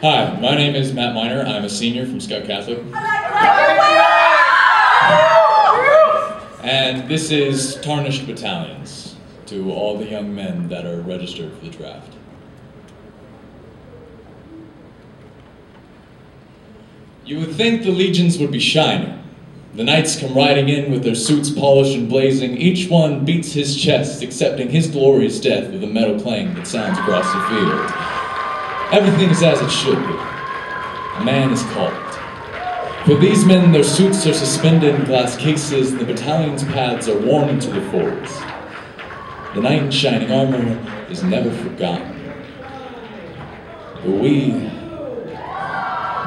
Hi, my name is Matt Miner. I'm a senior from Skutt Catholic. And this is Tarnished Battalions to all the young men that are registered for the draft. You would think the legions would be shining. The knights come riding in with their suits polished and blazing. Each one beats his chest, accepting his glorious death with a metal clang that sounds across the field. Everything is as it should be. A man is called. For these men, their suits are suspended in glass cases, and the battalion's paths are worn into the folds. The knight in shining armor is never forgotten. But we,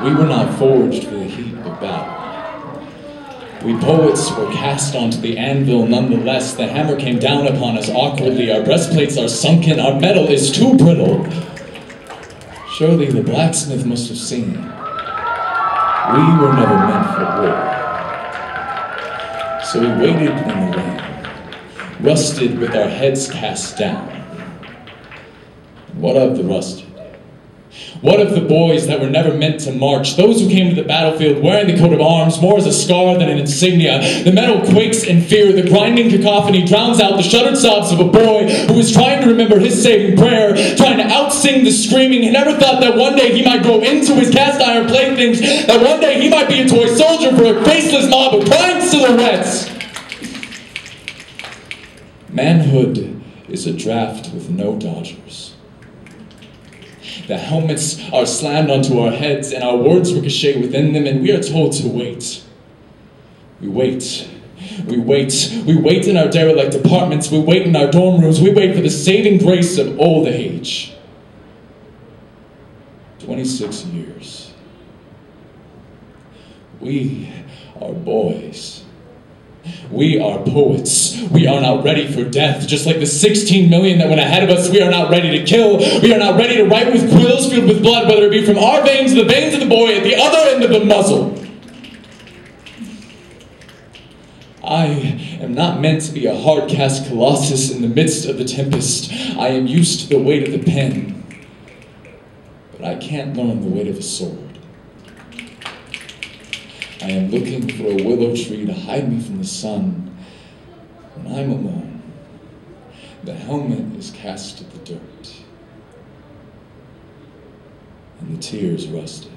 we were not forged for the heat of battle. We poets were cast onto the anvil nonetheless. The hammer came down upon us awkwardly. Our breastplates are sunken. Our metal is too brittle. Surely the blacksmith must have seen. We were never meant for war. So we waited in the rain, rusted with our heads cast down. What of the rusted? What of the boys that were never meant to march? Those who came to the battlefield wearing the coat of arms more as a scar than an insignia. The metal quakes in fear. The grinding cacophony drowns out the shuddered sobs of a boy who is trying to remember his saving prayer, trying to outsing the screaming. He never thought that one day he might grow into his cast iron playthings, that one day he might be a toy soldier for a faceless mob of prying silhouettes. Manhood is a draft with no dodgers. The helmets are slammed onto our heads, and our words ricochet within them, and we are told to wait. We wait. We wait. We wait in our derelict apartments. We wait in our dorm rooms. We wait for the saving grace of old age. 26 years. We are boys. We are poets. We are not ready for death. Just like the 16 million that went ahead of us, we are not ready to kill. We are not ready to write with quills filled with blood, whether it be from our veins or the veins of the boy at the other end of the muzzle. I am not meant to be a hard cast colossus in the midst of the tempest. I am used to the weight of the pen, but I can't learn the weight of a sword. I am looking for a willow tree to hide me from the sun. When I'm alone, the helmet is cast to the dirt, and the tears rusted.